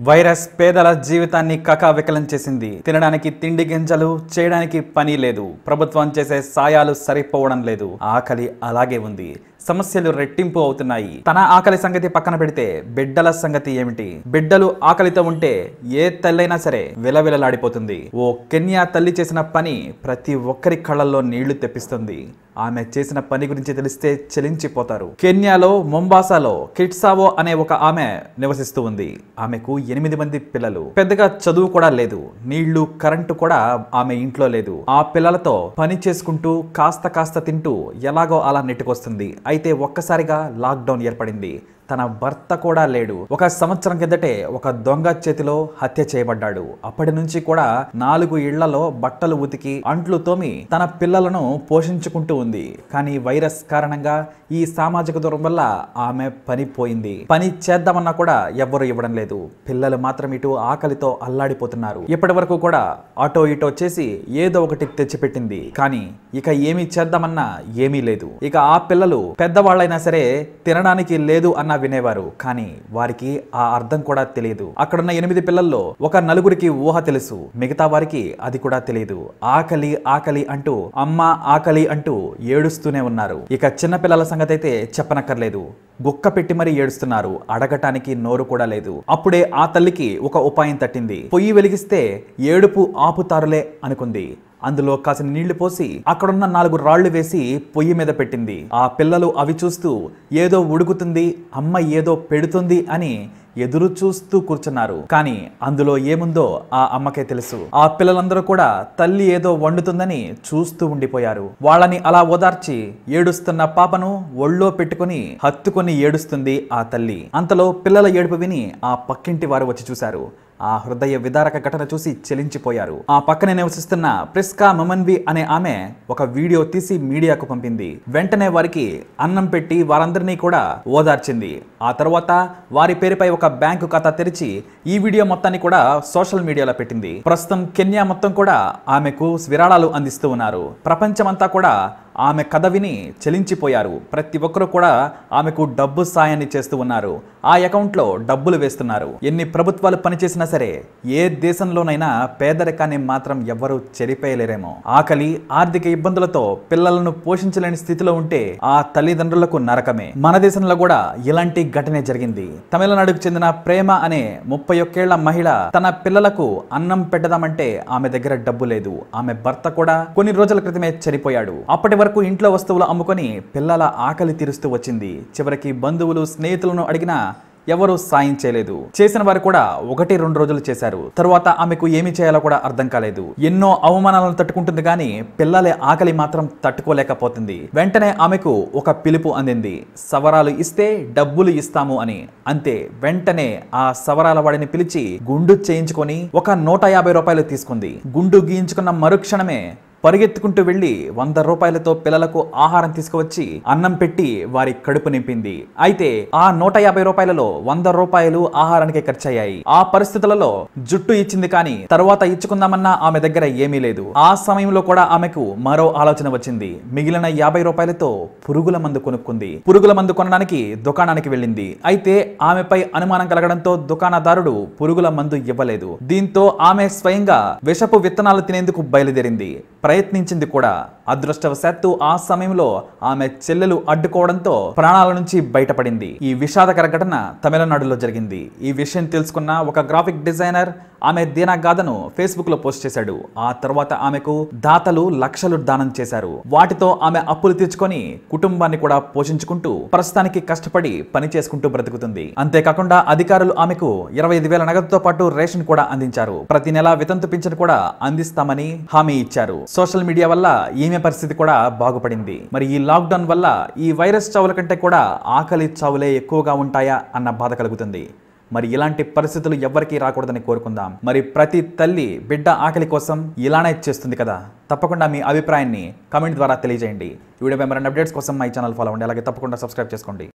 Virus పేదల జీవితాన్ని కకావికలం చేసింది. తినడానికి తిండి గింజలు చేయడానికి పని లేదు. ప్రభుత్వం చేసే సాయాలు సరిపోవడం లేదు. ఆకలి అలాగే ఉంది. సమస్యలు రెట్టింపు అవుతున్నాయి. తన ఆకలి సంగతి పక్కన పెడితే బిడ్డల సంగతి ఏమిటి? బిడ్డలు ఆకలితో ఉంటే ఏ తల్లైనా సరే విలవిలలాడిపోతుంది. ఓ కెన్యా తల్లి చేసిన పని ప్రతి ఒక్కరి కళ్ళల్లో నీళ్ళు తెప్పిస్తుంది. ఆమె చేసిన పని గురించి తెలిస్తే చెలించిపోతారు. కెన్యాలో మొంబాసాలో కిట్సావో అనే ఒక ఆమె నివసిస్తూ ఉంది. ఆమెకు ఎనిమిది మంది పిల్లలు. పెద్దగా చదువు కూడా లేదు. నీళ్ళు కరెంటు కూడా ఆమె ఇంట్లో లేదు. ఆ పిల్లలతో పని చేసుకుంటూ కాస్త కాస్త తింటూ ఎలాగో అలా నెట్టుకొస్తుంది. అయితే ఒక్కసారిగా లాక్డౌన్ ఏర్పడింది. తన భర్త కూడా లేడు. ఒక సంవత్సరం కిందటే ఒక దొంగ చేతిలో హత్య చేయబడ్డాడు. అప్పటి నుంచి కూడా నాలుగు ఇళ్ళలో బట్టలు ఉతికి అంట్లు తోమి తన పిల్లలను పోషించుకుంటూ ఉంది. కానీ వైరస్ కారణంగా ఈ సామాజిక దూరం వల్ల ఆమె పని పోయింది. పని చేద్దామన్నా కూడా ఎవ్వరు ఇవ్వడం లేదు. పిల్లలు మాత్రం ఇటు ఆకలితో అల్లాడిపోతున్నారు. ఇప్పటి వరకు కూడా ఆటో ఇటో చేసి ఏదో ఒకటి తెచ్చిపెట్టింది. కానీ ఇక ఏమి చేద్దామన్నా ఏమీ లేదు. ఇక ఆ పిల్లలు పెద్దవాళ్ళైనా సరే తినడానికి లేదు అన్న వినేవారు కానీ వారికి ఆ అర్థం కూడా తెలియదు. అక్కడున్న ఎనిమిది పిల్లల్లో ఒక నలుగురికి ఊహ తెలుసు మిగతా వారికి అది కూడా తెలియదు. ఆకలి ఆకలి అంటూ అమ్మ ఆకలి అంటూ ఏడుస్తూనే ఉన్నారు. ఇక చిన్న పిల్లల సంగతి అయితే చెప్పనక్కర్లేదు. గుక్క పెట్టి మరీ ఏడుస్తున్నారు అడగటానికి నోరు కూడా లేదు. అప్పుడే ఆ తల్లికి ఒక ఉపాయం తట్టింది. పొయ్యి వెలిగిస్తే ఏడుపు ఆపుతారులే అనుకుంది. అందులో కాసిన నీళ్ళు పోసి అక్కడున్న నాలుగు రాళ్ళు వేసి పొయ్యి మీద పెట్టింది. ఆ పిల్లలు అవి చూస్తూ ఏదో ఉడుకుతుంది అమ్మ ఏదో పెడుతుంది అని ఎదురు చూస్తూ కూర్చున్నారు. కానీ అందులో ఏముందో ఆ అమ్మకే తెలుసు. ఆ పిల్లలందరూ కూడా తల్లి ఏదో వండుతుందని చూస్తూ ఉండిపోయారు. వాళ్ళని అలా ఓదార్చి ఏడుస్తున్న పాపను ఒళ్ళో పెట్టుకుని హత్తుకొని ఏడుస్తుంది ఆ తల్లి. అంతలో పిల్లల ఏడుపు విని ఆ పక్కింటి వారు వచ్చి చూశారు. ఆ హృదయ విదారక ఘటన చూసి చెలించిపోయారు. ఆ పక్కనే నివసిస్తున్న ప్రిస్కా మమన్వి అనే ఆమె ఒక వీడియో తీసి మీడియాకు పంపింది. వెంటనే వారికి అన్నం పెట్టి వారందరినీ కూడా ఓదార్చింది. ఆ తర్వాత వారి పేరుపై ఒక బ్యాంకు ఖాతా తెరిచి ఈ వీడియో మొత్తాన్ని కూడా సోషల్ మీడియాలో పెట్టింది. ప్రస్తుతం కెన్యా మొత్తం కూడా ఆమెకు విరాళాలు అందిస్తూ ఉన్నారు. ప్రపంచమంతా కూడా ఆమె కథ విని చెలించిపోయారు. ప్రతి ఒక్కరూ కూడా ఆమెకు డబ్బు సాయాన్ని చేస్తూ ఉన్నారు. ఆ అకౌంట్లో డబ్బులు వేస్తున్నారు. ఎన్ని ప్రభుత్వాలు పనిచేసినా సరే ఏ దేశంలోనైనా పేదరికాన్ని మాత్రం ఎవ్వరూ చెరిపేయలేరేమో. ఆకలి ఆర్థిక ఇబ్బందులతో పిల్లలను పోషించలేని స్థితిలో ఉంటే ఆ తల్లిదండ్రులకు నరకమే. మన దేశంలో కూడా ఇలాంటి ఘటనే జరిగింది. తమిళనాడుకు చెందిన ప్రేమ అనే ముప్పై ఒక్కేళ్ళ మహిళ తన పిల్లలకు అన్నం పెట్టదామంటే ఆమె దగ్గర డబ్బు లేదు. ఆమె భర్త కూడా కొన్ని రోజుల క్రితమే చనిపోయాడు. అప్పటి వరకు ఇంట్లో వస్తువులు అమ్ముకొని పిల్లల ఆకలి తీరుస్తూ వచ్చింది. చివరికి బంధువులు స్నేహితులను అడిగినా ఎవరూ సాయం చేయలేదు. చేసిన వారు కూడా ఒకటి రెండు రోజులు చేశారు. తరువాత ఆమెకు ఏమి చేయాలో కూడా అర్థం కాలేదు. ఎన్నో అవమానాలను తట్టుకుంటుంది కానీ పిల్లల ఆకలి మాత్రం తట్టుకోలేకపోతుంది. వెంటనే ఆమెకు ఒక పిలుపు అందింది. సవరాలు ఇస్తే డబ్బులు ఇస్తాము అని. అంతే వెంటనే ఆ సవరాల వాడిని పిలిచి గుండు చేయించుకొని ఒక నూట యాభై రూపాయలు తీసుకుంది. గుండు గీయించుకున్న మరుక్షణమే పరిగెత్తుకుంటూ వెళ్ళి వంద రూపాయలతో పిల్లలకు ఆహారం తీసుకువచ్చి అన్నం పెట్టి వారి కడుపు నింపింది. అయితే ఆ నూట యాభై రూపాయలలో వంద రూపాయలు ఆహారానికి ఖర్చయ్యాయి. ఆ పరిస్థితులలో జుట్టు ఇచ్చింది కానీ తరువాత ఇచ్చుకుందామన్నా ఆమె దగ్గర ఏమీ లేదు. ఆ సమయంలో కూడా ఆమెకు మరో ఆలోచన వచ్చింది. మిగిలిన యాభై రూపాయలతో పురుగుల మందు కొనుక్కుంది. పురుగుల మందు కొనడానికి దుకాణానికి వెళ్ళింది. అయితే ఆమెపై అనుమానం కలగడంతో దుకాణదారుడు పురుగుల మందు ఇవ్వలేదు. దీంతో ఆమె స్వయంగా విషపు విత్తనాలు తినేందుకు బయలుదేరింది. ప్రయత్నించింది కూడా. అదృష్టవశాత్తు ఆ సమయంలో ఆమె చెల్లెలు అడ్డుకోవడంతో ప్రాణాల నుంచి బయటపడింది. ఈ విషాదకర ఘటన తమిళనాడులో జరిగింది. ఈ విషయం తెలుసుకున్న ఒక గ్రాఫిక్ డిజైనర్ ఆమె దీనగాథను ఫేస్బుక్లో పోస్ట్ చేశాడు. ఆ తర్వాత ఆమెకు దాతలు లక్షలు దానం చేశారు. వాటితో ఆమె అప్పులు తీర్చుకొని కుటుంబాన్ని కూడా పోషించుకుంటూ ప్రస్తుతానికి కష్టపడి పని చేసుకుంటూ బ్రతుకుతుంది. అంతేకాకుండా అధికారులు ఆమెకు ఇరవై ఐదు వేల నగదుతో పాటు రేషన్ కూడా అందించారు. ప్రతి నెల వితంతు పింఛను కూడా అందిస్తామని హామీ ఇచ్చారు. సోషల్ మీడియా వల్ల ఈమె పరిస్థితి కూడా బాగుపడింది. మరి ఈ లాక్డౌన్ వల్ల ఈ వైరస్ చావుల కంటే కూడా ఆకలి చావులే ఎక్కువగా ఉంటాయా అన్న బాధ కలుగుతుంది. మరి ఇలాంటి పరిస్థితులు ఎవ్వరికీ రాకూడదని కోరుకుందాం. మరి ప్రతి తల్లి బిడ్డ ఆకలి కోసం ఇలానే చేస్తుంది కదా? తప్పకుండా మీ అభిప్రాయాన్ని కమెంట్ ద్వారా తెలియజేయండి. ఈ వీడియో మరిన్ని అప్డేట్స్ కోసం మా ఛానల్ ఫాలో అవ్వండి. అలాగే తప్పకుండా సబ్స్క్రైబ్ చేసుకోండి.